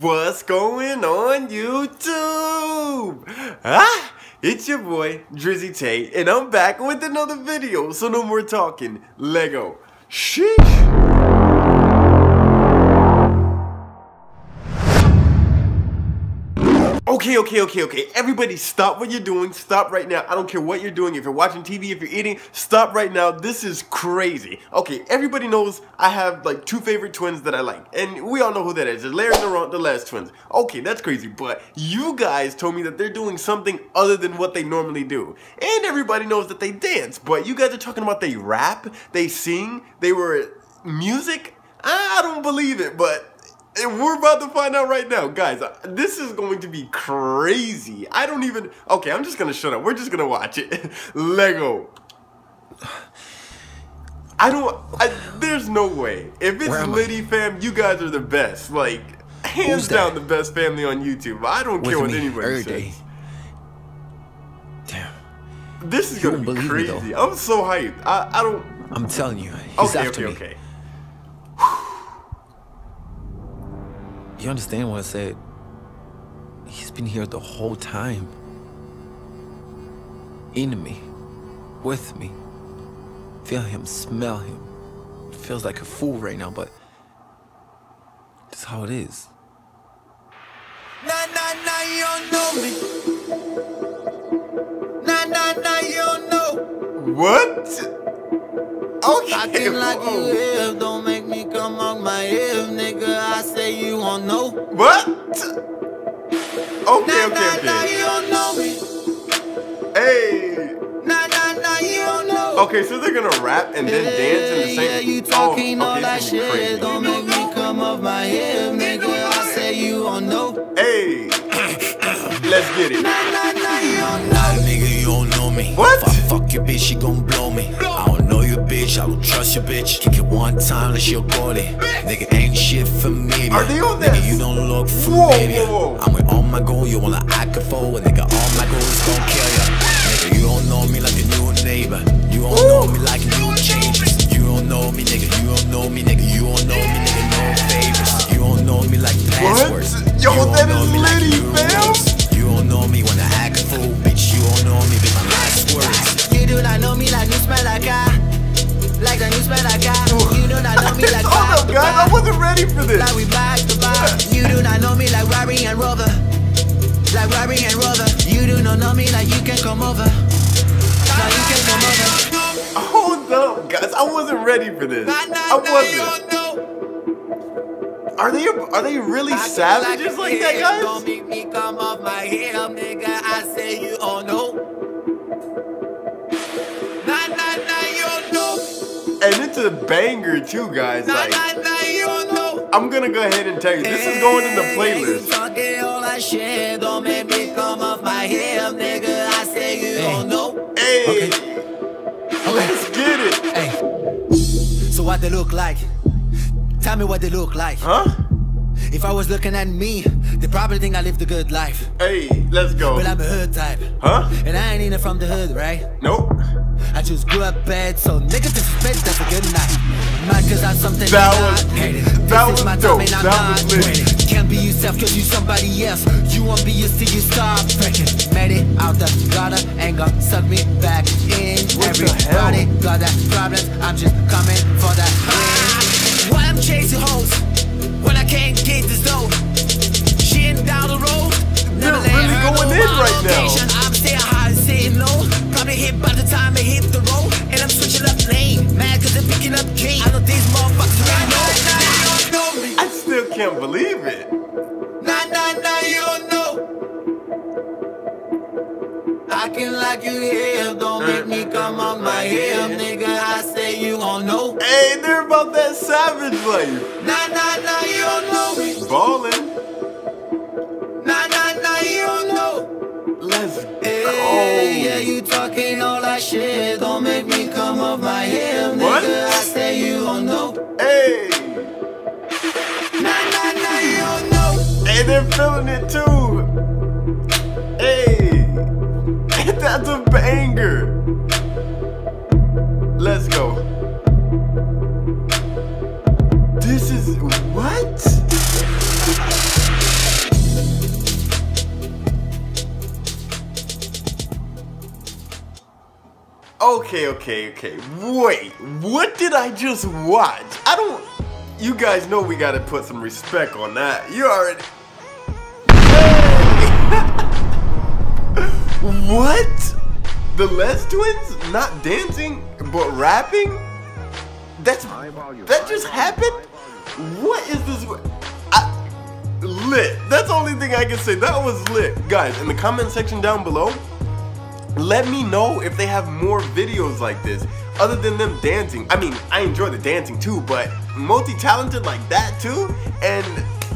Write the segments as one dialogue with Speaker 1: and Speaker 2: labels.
Speaker 1: What's going on YouTube? Ah, it's your boy Drizzy Tayy and I'm back with another video. So no more talking, Lego. Sheesh. Okay, okay, okay, okay. Everybody stop what you're doing. Stop right now. I don't care what you're doing. If you're watching TV, if you're eating, stop right now. This is crazy. Okay, everybody knows I have like two favorite twins that I like. And we all know who that is. It's Larry and the, the Les twins. Okay, that's crazy. But you guys told me that they're doing something other than what they normally do. And everybody knows that they dance. But you guys are talking about they rap, they sing, they were music. I don't believe it, but and we're about to find out right now. Guys, uh, this is going to be crazy. I don't even... Okay, I'm just going to shut up. We're just going to watch it. Lego. I don't... I, there's no way. If it's Liddy fam, you guys are the best. Like, hands down the best family on YouTube. I don't With care what anybody says. Damn. This is going to be crazy. I'm so hyped. I, I don't...
Speaker 2: I'm telling you. He's
Speaker 1: okay,
Speaker 2: after
Speaker 1: okay, me. okay.
Speaker 2: You understand what I said? He's been here the whole time. In me. With me. Feel him, smell him. It feels like a fool right now, but that's how it is.
Speaker 3: Nah, nah, nah, you don't know me. Nah, nah, nah, you don't know.
Speaker 1: What? Okay.
Speaker 3: Acting like you live, don't make me come on my hip, nigga. I say you won't know.
Speaker 1: What? Okay, nah, okay,
Speaker 3: nah,
Speaker 1: okay.
Speaker 3: Nah, you don't know me.
Speaker 1: Hey.
Speaker 3: Nah, nah, nah, you don't know.
Speaker 1: Okay, so they're gonna rap and then dance in the same.
Speaker 3: Yeah, you oh, talking oh, okay, all that shit. Crazy. Don't make me come off my hip, nigga. I say you won't know.
Speaker 1: Hey. Let's get it.
Speaker 3: Nah, nah, nah, you don't know.
Speaker 4: nigga, you don't know me.
Speaker 1: What?
Speaker 4: If I fuck your bitch, she gon' blow me. I don't know your bitch, I don't trust your bitch. Kick it one time, let your body. Nigga ain't shit familiar.
Speaker 1: Are they on
Speaker 4: this? Nigga, you don't look familiar. Whoa, whoa, whoa. I'm with all my goal, you wanna act a fool. Nigga, all my goals gon' kill ya. Nigga, you don't know me like a new neighbor. You don't Ooh. know me like new changes. You don't know me, nigga, you don't know me, nigga,
Speaker 1: ready for this.
Speaker 3: Like we back to back. You do not know me like Robbie and Rover. Like Robbie and Rover. You do not know me like you can come over. Now you can come over.
Speaker 1: Oh, Hold up, guys. I wasn't ready for this. I wasn't. Are they are they really savages like, like that, guys?
Speaker 3: Don't make me come off my head, oh, nigga. I say you all know.
Speaker 1: And it's a banger too, guys. Like, I'm gonna go ahead and tell you, this is going in the playlist.
Speaker 3: Talking all that shit, don't make me come off my hip, nigga. I say you don't know.
Speaker 1: Hey, let's get it.
Speaker 3: Hey, so what they look like? Tell me what they look like.
Speaker 1: Huh?
Speaker 3: If I was looking at me, they probably think I lived a good life.
Speaker 1: Hey, let's go.
Speaker 3: But I'm a hood type.
Speaker 1: Huh?
Speaker 3: And I ain't even from the hood, right?
Speaker 1: Nope.
Speaker 3: I just grew up bad, so niggas disrespect, that's a good night. Mad cause I'm something
Speaker 1: that was, that was
Speaker 3: my
Speaker 1: dope.
Speaker 3: Time
Speaker 1: that was lit.
Speaker 3: Can't be yourself cause you somebody else. You won't be used to you stop freaking. Made it out the gutter, gonna suck me back in.
Speaker 1: What
Speaker 3: Everybody got that problems, I'm just coming for that win. Why I'm chasing hoes when I can't get this dough? Shitting down the road.
Speaker 1: They're really going in right now.
Speaker 3: I'm staying high, sitting low. Hit by the time I hit the road. And I'm switching up lane. Mad cause they're picking up game. I know these motherfuckers really know. Nah, you don't know me.
Speaker 1: I still can't believe it.
Speaker 3: Nah, nah, nah, you don't know. Acting like you here, don't make me come on my hip, nigga. I say you gon' know.
Speaker 1: Hey, they're about that savage life.
Speaker 3: Nah, nah, nah, you don't know me.
Speaker 1: Ballin'.
Speaker 3: That shit. Don't make me come off my hip, nigga.
Speaker 1: What?
Speaker 3: I say you don't know.
Speaker 1: Hey.
Speaker 3: Nah, nah, nah, you don't know.
Speaker 1: Hey, they're feeling it too. Hey. That's a banger. Let's go. This is what? Okay, okay, okay. Wait, what did I just watch? I don't. You guys know we gotta put some respect on that. You already. what? The Les twins not dancing but rapping? That's that just happened. What is this? Lit. That's the only thing I can say. That was lit, guys. In the comment section down below, let me know if they have more videos like this other than them dancing. I mean, I enjoy the dancing too, but multi-talented like that too, and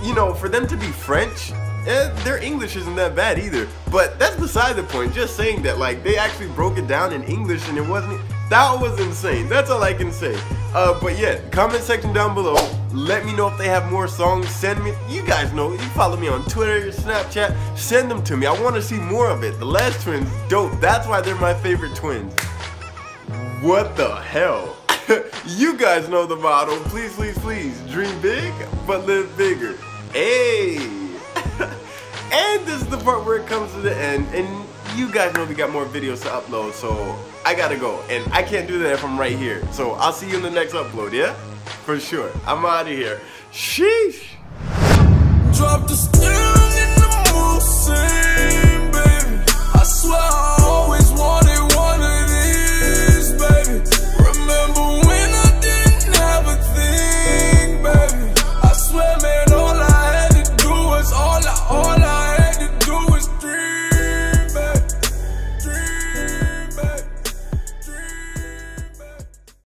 Speaker 1: you know, for them to be French eh, their English isn't that bad either. But that's beside the point. Just saying that, like, they actually broke it down in English and it wasn't. That was insane. That's all I can say. Uh, but yeah, comment section down below. Let me know if they have more songs. Send me. You guys know. You follow me on Twitter, Snapchat. Send them to me. I want to see more of it. The Les twins, dope. That's why they're my favorite twins. What the hell? you guys know the motto. Please, please, please. Dream big, but live bigger. Hey. and this is the part where it comes to the end. And you guys know we got more videos to upload, so I gotta go. And I can't do that if I'm right here. So I'll see you in the next upload, yeah? For sure. I'm out of here. Sheesh.